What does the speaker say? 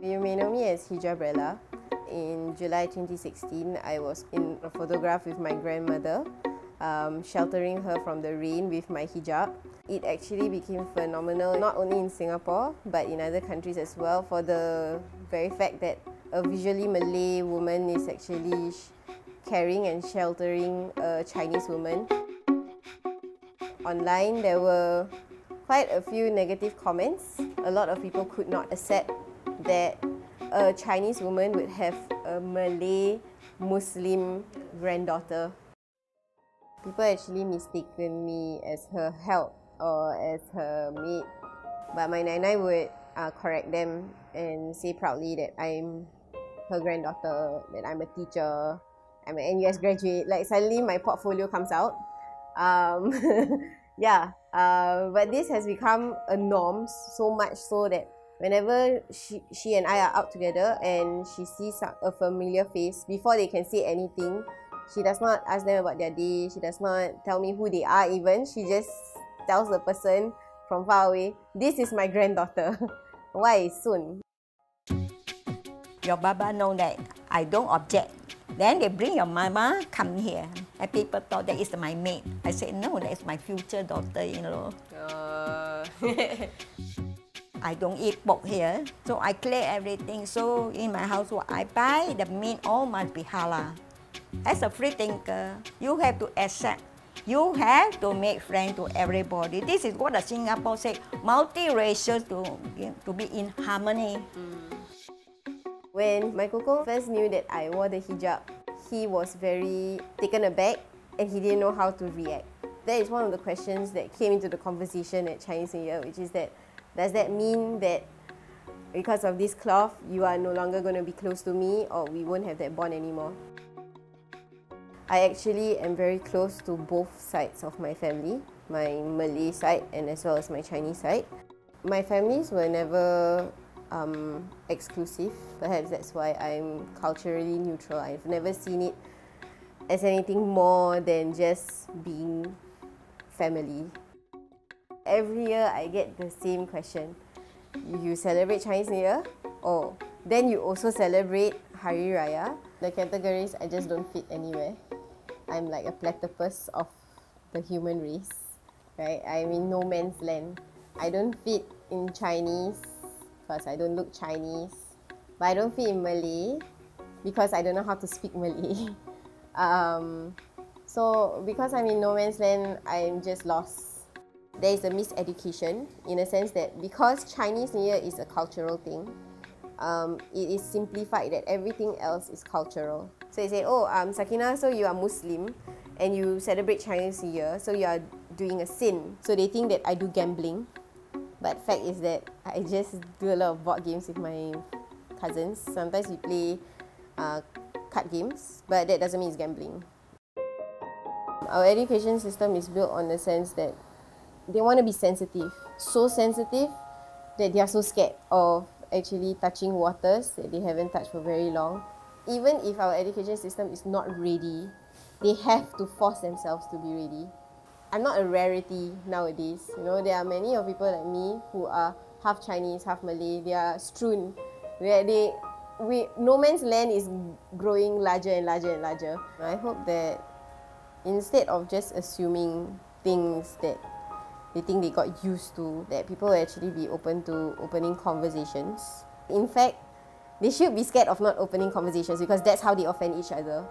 You may know me as Hijabrella. In July 2016, I was in a photograph with my grandmother, um, sheltering her from the rain with my hijab. It actually became phenomenal, not only in Singapore, but in other countries as well, for the very fact that a visually Malay woman is actually carrying and sheltering a Chinese woman. Online, there were quite a few negative comments. A lot of people could not accept that a Chinese woman would have a Malay Muslim granddaughter. People actually mistaken me as her help or as her maid, but my nai would uh, correct them and say proudly that I'm her granddaughter, that I'm a teacher, I'm an NUS graduate. Like suddenly my portfolio comes out. Um, yeah, uh, but this has become a norm so much so that whenever she, she and I are out together and she sees a familiar face, before they can say anything, she does not ask them about their day, she does not tell me who they are even, she just tells the person from far away, this is my granddaughter. Why soon? Your baba know that I don't object. Then they bring your mama come here. And people thought that is my maid. I said, no, that is my future daughter-in-law. Uh... I don't eat pork here, so I clear everything. So in my house, what I buy, the meat all must be halal. As a free thinker, you have to accept. You have to make friends to everybody. This is what the Singapore say, multiracial to, to be in harmony. Mm. When my koko first knew that I wore the hijab, he was very taken aback and he didn't know how to react. That is one of the questions that came into the conversation at Chinese New Year, which is that does that mean that because of this cloth, you are no longer going to be close to me or we won't have that bond anymore? I actually am very close to both sides of my family, my Malay side and as well as my Chinese side. My families were never um, exclusive. Perhaps that's why I'm culturally neutral. I've never seen it as anything more than just being family every year I get the same question. You celebrate Chinese New Year? Oh, then you also celebrate Hari Raya? The categories I just don't fit anywhere. I'm like a platypus of the human race, right? I'm in no man's land. I don't fit in Chinese because I don't look Chinese. But I don't fit in Malay because I don't know how to speak Malay. um, so because I'm in no man's land, I'm just lost there is a miseducation in a sense that because Chinese New Year is a cultural thing, um, it is simplified that everything else is cultural. So they say, oh, um, Sakinah, so you are Muslim and you celebrate Chinese New Year, so you are doing a sin. So they think that I do gambling. But fact is that I just do a lot of board games with my cousins. Sometimes we play uh, card games, but that doesn't mean it's gambling. Our education system is built on the sense that they want to be sensitive, so sensitive that they are so scared of actually touching waters that they haven't touched for very long. Even if our education system is not ready, they have to force themselves to be ready. I'm not a rarity nowadays. You know, there are many of people like me who are half Chinese, half Malay. They are strewn where they we no man's land is growing larger and larger and larger. I hope that instead of just assuming things that they think they got used to that people will actually be open to opening conversations. In fact, they should be scared of not opening conversations because that's how they offend each other.